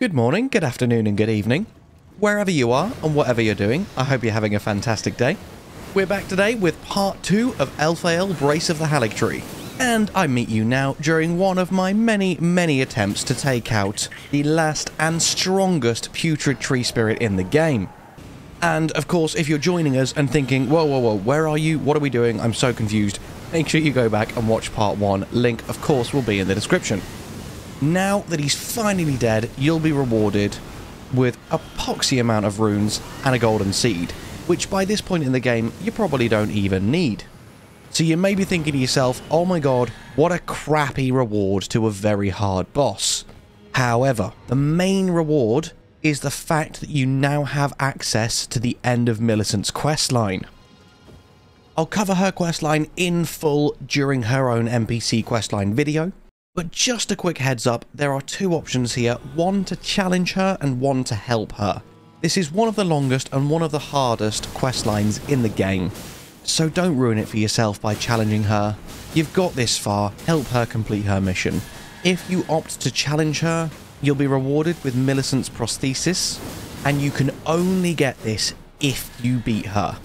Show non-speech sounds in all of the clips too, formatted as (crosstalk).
Good morning, good afternoon, and good evening. Wherever you are and whatever you're doing, I hope you're having a fantastic day. We're back today with part 2 of Elphael Brace of the Haligtree. And I meet you now during one of my many, many attempts to take out the last and strongest putrid tree spirit in the game. And of course, if you're joining us and thinking, whoa, whoa, whoa, where are you? What are we doing? I'm so confused. Make sure you go back and watch part 1. Link, of course, will be in the description. Now that he's finally dead, you'll be rewarded with a poxy amount of runes and a golden seed, which by this point in the game, you probably don't even need. So you may be thinking to yourself, oh my god, what a crappy reward to a very hard boss. However, the main reward is the fact that you now have access to the end of Millicent's questline. I'll cover her questline in full during her own NPC questline video, but just a quick heads up, there are two options here, one to challenge her and one to help her. This is one of the longest and one of the hardest quest lines in the game, so don't ruin it for yourself by challenging her. You've got this far, help her complete her mission. If you opt to challenge her, you'll be rewarded with Millicent's prosthesis, and you can only get this if you beat her.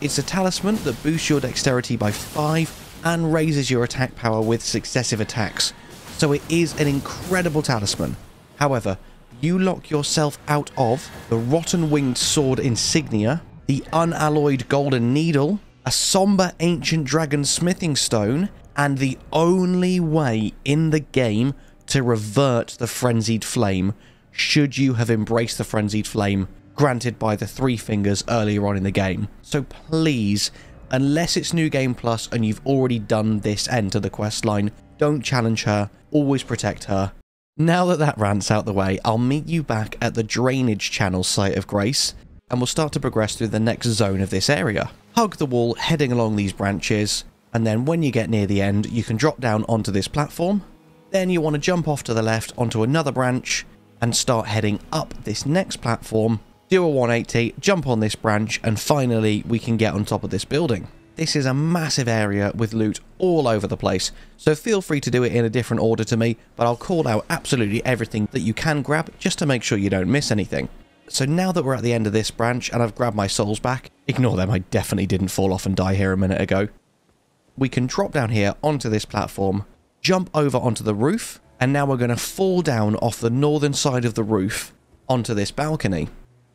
It's a talisman that boosts your dexterity by 5 and raises your attack power with successive attacks, so it is an incredible talisman. However, you lock yourself out of the Rotten Winged Sword insignia, the unalloyed Golden Needle, a somber ancient dragon smithing stone, and the only way in the game to revert the frenzied flame should you have embraced the frenzied flame granted by the three fingers earlier on in the game. So please, unless it's New Game Plus and you've already done this end to the quest line, don't challenge her, always protect her. Now that that rant's out the way, I'll meet you back at the drainage channel site of Grace, and we'll start to progress through the next zone of this area. Hug the wall heading along these branches, and then when you get near the end, you can drop down onto this platform. Then you want to jump off to the left onto another branch, and start heading up this next platform, do a 180, jump on this branch, and finally we can get on top of this building. This is a massive area with loot all over the place, so feel free to do it in a different order to me, but I'll call out absolutely everything that you can grab just to make sure you don't miss anything. So now that we're at the end of this branch and I've grabbed my souls back, ignore them, I definitely didn't fall off and die here a minute ago. We can drop down here onto this platform, jump over onto the roof, and now we're going to fall down off the northern side of the roof onto this balcony.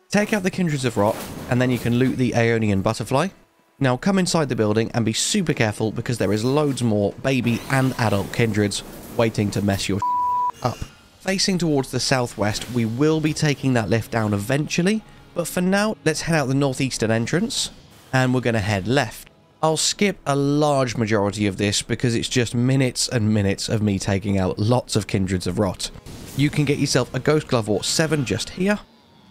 Take out the Kindreds of Rot, and then you can loot the Aeonian Butterfly, now come inside the building and be super careful because there is loads more baby and adult kindreds waiting to mess your (laughs) up. Facing towards the southwest, we will be taking that lift down eventually, but for now, let's head out the northeastern entrance, and we're going to head left. I'll skip a large majority of this because it's just minutes and minutes of me taking out lots of Kindreds of Rot. You can get yourself a Ghost Glovewort 7 just here,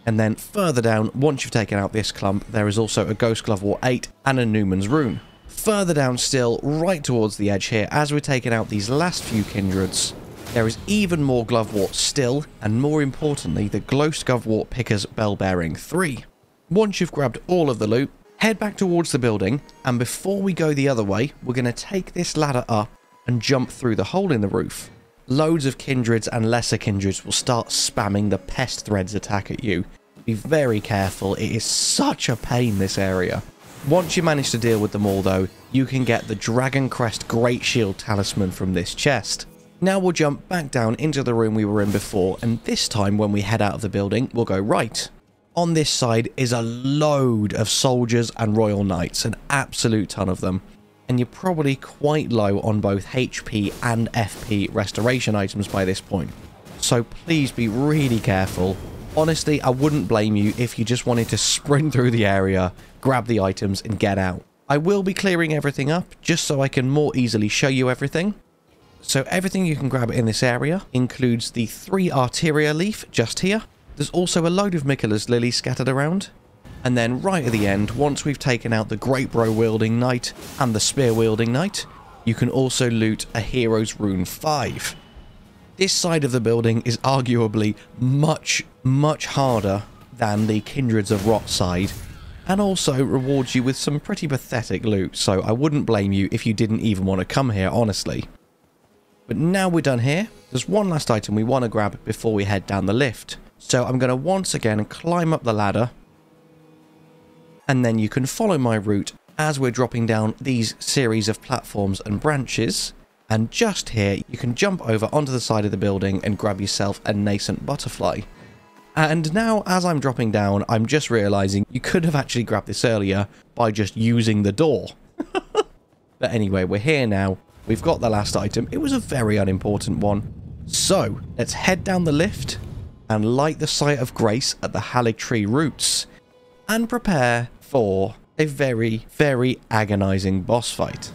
and then further down, once you've taken out this clump, there is also a Ghost Glovewort 8 and a Numen's Rune. Further down still, right towards the edge here, as we're taking out these last few Kindreds, there is even more Glovewort still, and more importantly, the Ghost Glovewort Picker's Bell Bearing 3. Once you've grabbed all of the loot, head back towards the building, and before we go the other way, we're going to take this ladder up and jump through the hole in the roof loads of kindreds and lesser kindreds will start spamming the pest threads attack at you. Be very careful, it is such a pain this area. Once you manage to deal with them all though, you can get the Dragon Crest Great Shield Talisman from this chest. Now we'll jump back down into the room we were in before, and this time when we head out of the building, we'll go right. On this side is a load of soldiers and royal knights, an absolute ton of them and you're probably quite low on both HP and FP restoration items by this point. So please be really careful. Honestly, I wouldn't blame you if you just wanted to sprint through the area, grab the items and get out. I will be clearing everything up just so I can more easily show you everything. So everything you can grab in this area includes the 3 Arteria leaf just here. There's also a load of Miquella's lilies scattered around. And then right at the end, once we've taken out the Great Bow wielding knight and the spear wielding knight, you can also loot a Hero's Rune 5. This side of the building is arguably much, much harder than the Kindreds of Rot side, and also rewards you with some pretty pathetic loot, so I wouldn't blame you if you didn't even want to come here, honestly. But now we're done here, there's one last item we want to grab before we head down the lift. So I'm going to once again climb up the ladder. And then you can follow my route as we're dropping down these series of platforms and branches. And just here, you can jump over onto the side of the building and grab yourself a nascent butterfly. And now, as I'm dropping down, I'm just realizing you could have actually grabbed this earlier by just using the door. (laughs) but anyway, we're here now. We've got the last item. It was a very unimportant one. So, let's head down the lift and light the site of grace at the Haligtree roots and prepare for a very, very agonizing boss fight.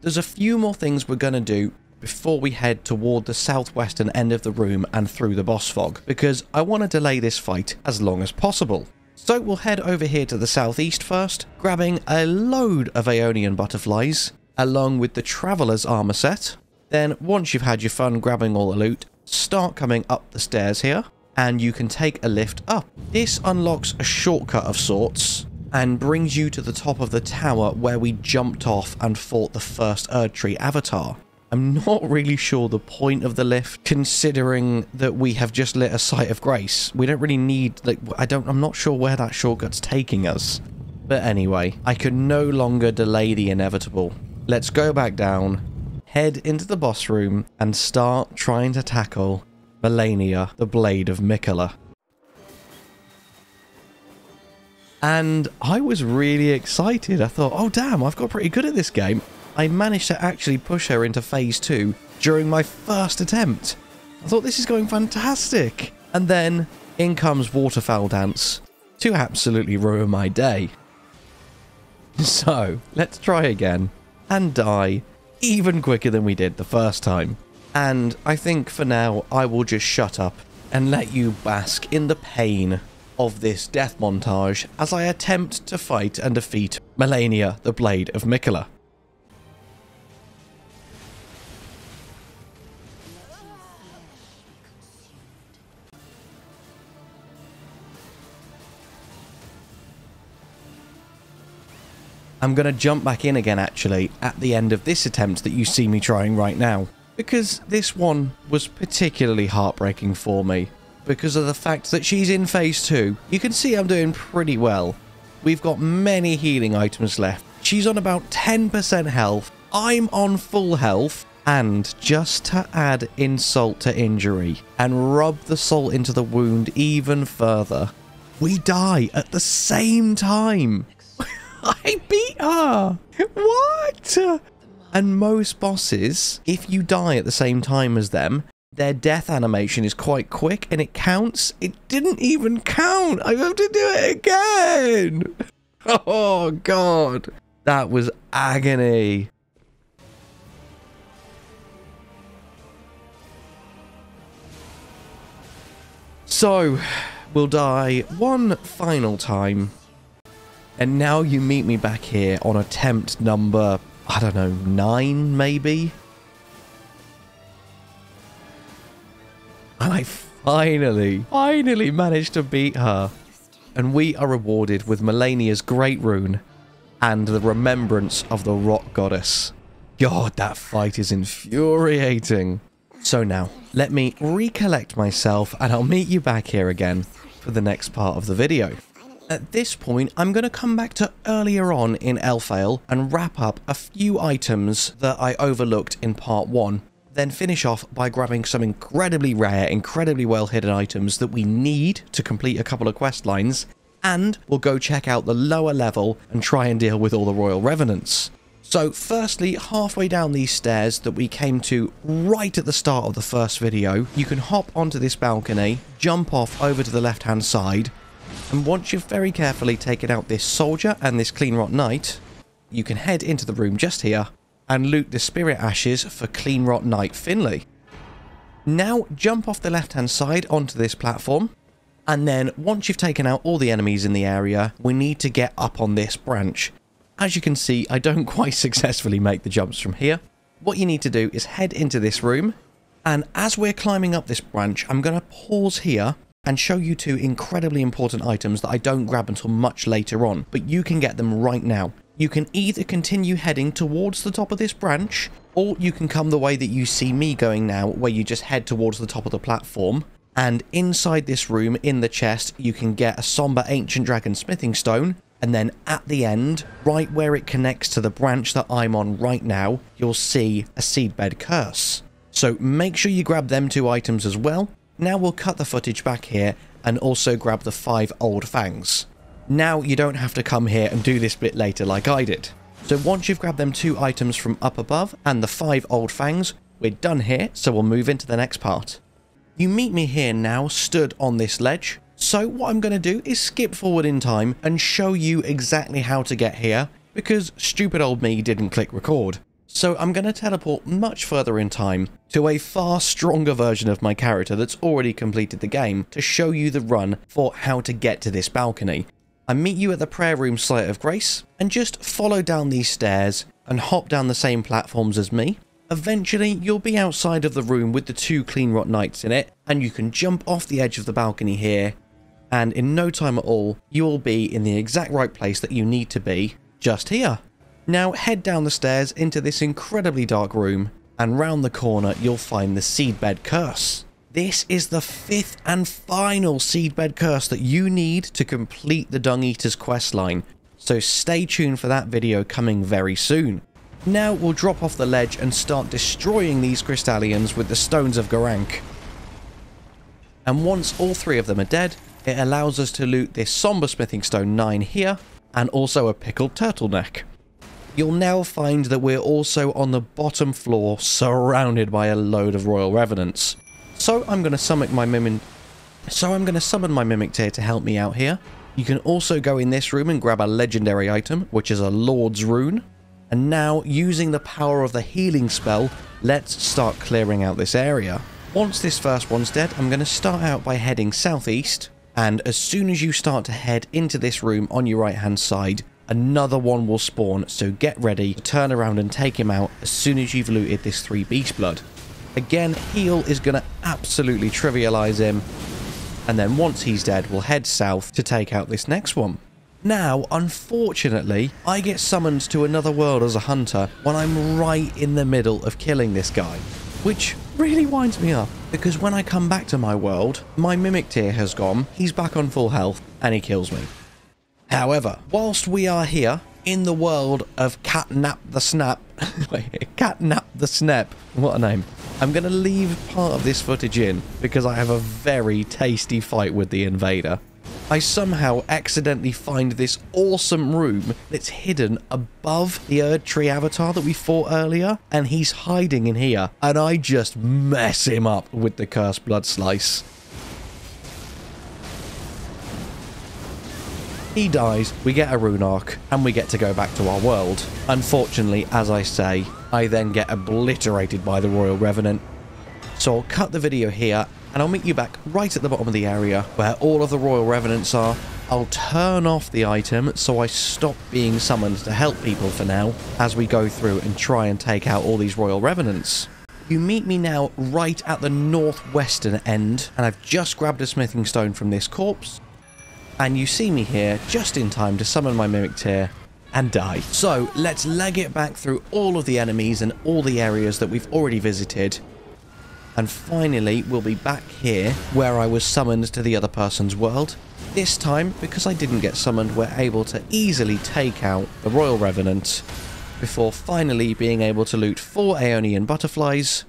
There's a few more things we're going to do before we head toward the southwestern end of the room and through the boss fog, because I want to delay this fight as long as possible. So we'll head over here to the southeast first, grabbing a load of Aeonian butterflies, along with the Traveler's armor set. Then, once you've had your fun grabbing all the loot, start coming up the stairs here, and you can take a lift up. This unlocks a shortcut of sorts, and brings you to the top of the tower where we jumped off and fought the first Erdtree avatar. I'm not really sure the point of the lift, considering that we have just lit a site of grace. We don't really need, like, I don't, I'm not sure where that shortcut's taking us. But anyway, I can no longer delay the inevitable. Let's go back down, head into the boss room, and start trying to tackle Malenia, the Blade of Miquella. And I was really excited. I thought, oh damn, I've got pretty good at this game. I managed to actually push her into phase two during my first attempt. I thought this is going fantastic. And then in comes Waterfowl Dance to absolutely ruin my day. (laughs) So let's try again and die even quicker than we did the first time. And I think for now I will just shut up and let you bask in the pain of this death montage as I attempt to fight and defeat Malenia, the Blade of Miquella. I'm going to jump back in again actually at the end of this attempt that you see me trying right now. Because this one was particularly heartbreaking for me. Because of the fact that she's in phase 2. You can see I'm doing pretty well. We've got many healing items left. She's on about 10% health. I'm on full health. And just to add insult to injury and rub the salt into the wound even further, we die at the same time. (laughs) I beat her! What? And most bosses, if you die at the same time as them, their death animation is quite quick and it counts. It didn't even count! I have to do it again! (laughs) Oh, God. That was agony. So, we'll die one final time and now you meet me back here on attempt number, I don't know, nine maybe? And I finally, finally managed to beat her. And we are rewarded with Malenia's Great Rune and the Remembrance of the Rot Goddess. God, that fight is infuriating. So now, let me recollect myself and I'll meet you back here again for the next part of the video. At this point, I'm going to come back to earlier on in Elphael and wrap up a few items that I overlooked in part 1, then finish off by grabbing some incredibly rare, incredibly well hidden items that we need to complete a couple of quest lines, and we'll go check out the lower level and try and deal with all the Royal Revenants. So firstly, halfway down these stairs that we came to right at the start of the first video, you can hop onto this balcony, jump off over to the left hand side, and once you've very carefully taken out this soldier and this Cleanrot Knight, you can head into the room just here and loot the spirit ashes for Cleanrot Knight Finlay. Now jump off the left hand side onto this platform and then once you've taken out all the enemies in the area, we need to get up on this branch. As you can see, I don't (laughs) quite successfully make the jumps from here. What you need to do is head into this room, and as we're climbing up this branch, I'm going to pause here and show you two incredibly important items that I don't grab until much later on, but you can get them right now. You can either continue heading towards the top of this branch, or you can come the way that you see me going now, where you just head towards the top of the platform, And inside this room, in the chest, you can get a somber ancient dragon smithing stone. And then at the end, right where it connects to the branch that I'm on right now, you'll see a seedbed curse. So make sure you grab them two items as well. Now we'll cut the footage back here and also grab the five old fangs. Now you don't have to come here and do this bit later like I did. So once you've grabbed them two items from up above and the five old fangs, we're done here, so we'll move into the next part. You meet me here now, stood on this ledge. So what I'm going to do is skip forward in time and show you exactly how to get here, because stupid old me didn't click record. So I'm going to teleport much further in time to a far stronger version of my character that's already completed the game to show you the run for how to get to this balcony. I meet you at the prayer room site of grace and just follow down these stairs and hop down the same platforms as me. Eventually, you'll be outside of the room with the two Cleanrot Knights in it, and you can jump off the edge of the balcony here, and in no time at all, you will be in the exact right place that you need to be, just here. Now head down the stairs into this incredibly dark room, and round the corner you'll find the Seedbed Curse. This is the fifth and final Seedbed Curse that you need to complete the Dung Eater's questline, so stay tuned for that video coming very soon. Now we'll drop off the ledge and start destroying these Crystallians with the Stones of Gurranq. And once all three of them are dead, it allows us to loot this Somber Smithing Stone 9 here, and also a Pickled Turtleneck. You'll now find that we're also on the bottom floor, surrounded by a load of Royal Revenants. So I'm going to summon my Mimic... So I'm going to summon my Mimic Tear to help me out here. You can also go in this room and grab a legendary item, which is a Lord's Rune. And now, using the power of the healing spell, let's start clearing out this area. Once this first one's dead, I'm going to start out by heading southeast, and as soon as you start to head into this room on your right hand side, another one will spawn, so get ready to turn around and take him out as soon as you've looted this 3 beast blood. Again, heal is going to absolutely trivialize him, and then once he's dead, we'll head south to take out this next one. Now, unfortunately, I get summoned to another world as a hunter when I'm right in the middle of killing this guy. Which really winds me up, because when I come back to my world, my Mimic Tear has gone, he's back on full health, and he kills me. However, whilst we are here, in the world of Catnap the Snap, (laughs) Catnap the Snap, what a name. I'm going to leave part of this footage in, because I have a very tasty fight with the invader. I somehow accidentally find this awesome room that's hidden above the Erdtree avatar that we fought earlier, and he's hiding in here, and I just mess him up with the Cursed Blood Slice. He dies, we get a rune arc, and we get to go back to our world. Unfortunately, as I say, I then get obliterated by the Royal Revenant. So I'll cut the video here and I'll meet you back right at the bottom of the area where all of the Royal Revenants are. I'll turn off the item so I stop being summoned to help people for now as we go through and try and take out all these Royal Revenants. You meet me now right at the northwestern end and I've just grabbed a smithing stone from this corpse and you see me here just in time to summon my Mimic Tear and die. So let's leg it back through all of the enemies and all the areas that we've already visited and finally, we'll be back here, where I was summoned to the other person's world. This time, because I didn't get summoned, we're able to easily take out the Royal Revenant, before finally being able to loot four Aeonian butterflies.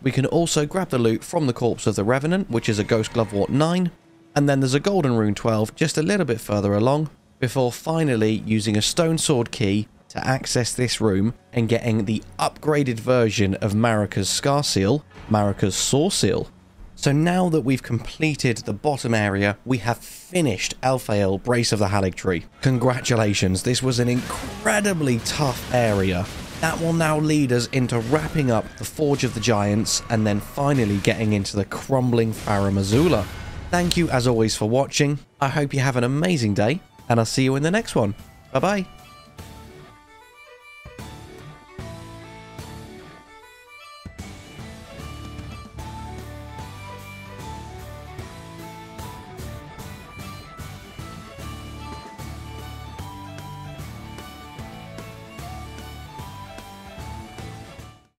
We can also grab the loot from the corpse of the Revenant, which is a Ghost Glovewort 9, and then there's a Golden Rune 12 just a little bit further along, before finally using a Stone Sword key to access this room and getting the upgraded version of Marika's Scar Seal, Marika's Soreseal. So now that we've completed the bottom area, we have finished Elphael Brace of the Haligtree. Congratulations, this was an incredibly tough area. That will now lead us into wrapping up the Forge of the Giants and then finally getting into the crumbling Farum Azula. Thank you as always for watching. I hope you have an amazing day and I'll see you in the next one. Bye bye.